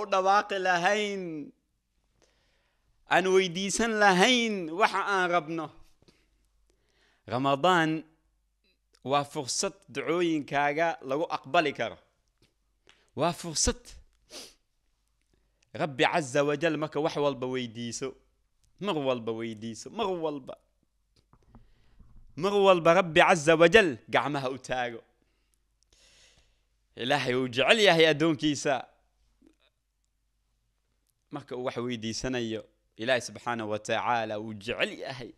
u dhawaaqi lahayn aan weydiisan lahayn waxa aan rabno ramadaan waa fursad ducooyinkaaga lagu aqbali karo waa fursad rabbi caza wajal marka wax walba weydiiso mar walba weydiiso mar walba mar walba rabbi caza wajal gacmaha u taago إلهي حيوجع لي يا دون كيسا. مرك وحويدي سنية إلهي سبحانه وتعالى وجع لي أهي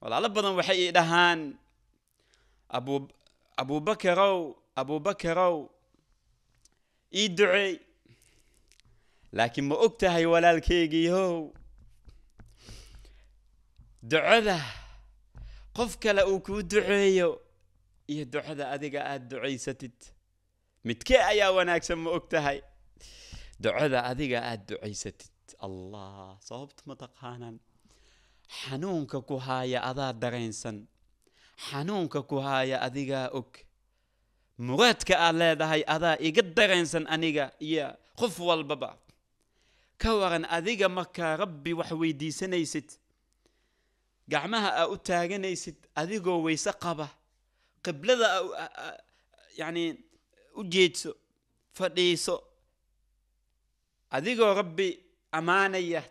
والله لبضا وحي دهان أبو أبو بكر أو أبو بكر أو يدعي. لكن ما أكتهي ولا الكيجي هو. دعذا قفك لأوكو دعيو. يا دعذا أذيقا أدعي ستت. Midkee ayaa wanaagsan ma og tahay ducada adiga aada ducaysatid allah sababta ma taqaanaan xanuunka ku haaya adaa dareensan xanuunka ku haaya adigaa og muraadka aad leedahay adaa iga dareensan aniga iyo qof walbaba ka waran adiga markaa rabbi wax weydiisanaysid gacmaha aa u taaganaysid adigoo weyse qaba qiblada yacni u jeedso fadhiiso adigoo rabbi ammaanaya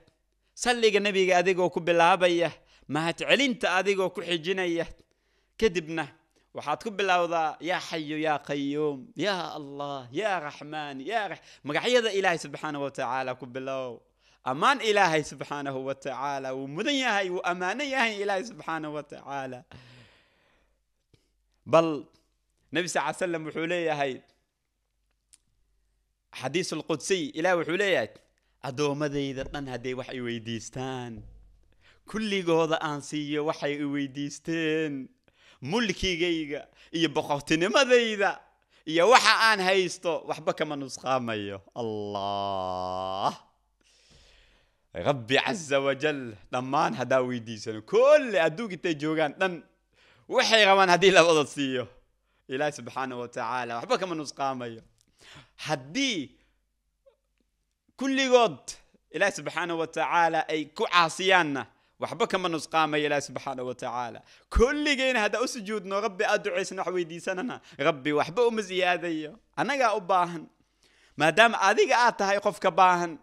salliga nebiga adigoo ku bilaabaya mahadcelinta adigoo ku xijinaya kadibna waxaad ku bilowdaa yaa xayu yaa qayuum yaa allah yaa raxmaan yaa magacyada ilaahay subxaanahu wa tacaala ku bilow ammaan ilaahay subxaanahu wa tacaala wuu mudan yahay wuu ammaanan yahay ilaahay subxaanahu wa tacaala bal nebi sal slam wuxuu leeyahay الحديث القدسي إلى وحوليات أدو مدي ذاتن هدي وحي ويديستان. كل قوضة أنسية وحي ويديستان ملكي جيجا إيا بقوتين مدي ذا إيا وحا آن هيستو وحبك ما نسخا الله. ربي عز وجل دمان هدا ويديستان كل أدوك تجوغان دن وحي غوان هدي لبضا سيو إلهي سبحانه وتعالى وحبك ما نسخا مايو haddii kulligood ilaahi subxaanahu wa tacaala ay ku caasiyaanna waxba kama nusqaamayo ilaahi subxaanahu wa tacaala. Haddaa u sujuudno rabbi aad ducaysana wax weydiisanana. Rabbi waxba uma siyaadayo annagaa u baahan. Maadaama adiga aad tahay qofka baahan.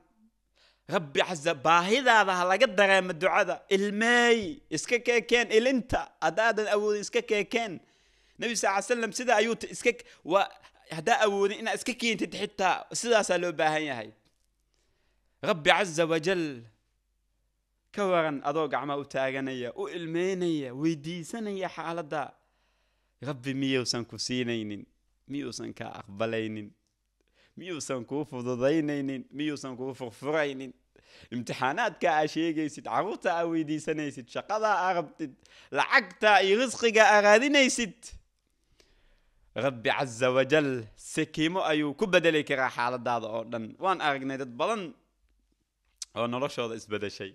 Rabbi caza baahidaada ha laga dareemo ducada. Ilmeey iska keekeen. Ilinta haddaadan awoodin iska keekeen. Nebi sal ly slam sida ayuu iska هذا أبوذي إن أسككين تدحتا سدا سالو باهن يهي ربي عز وجل كوغن أضوغ عما أتاغنية وإلمينية ويديسنية حالة دا ربي ميو سنكو سينينين. ميو سنكا أقبلينين. ميو سنكو فضضينينين. ميو سنكو فغفرينين امتحانات كا أشيغي سيد عروتا أويديسنية سيد شقضا أغبتد لعقتا إرزقيقا أغاديني سيد rabbi caza wajal sikiimo ayuu ku bedeli karaa xaaladaada oo dhan. Waan aragnay dad badan oo noloshooda isbedeshay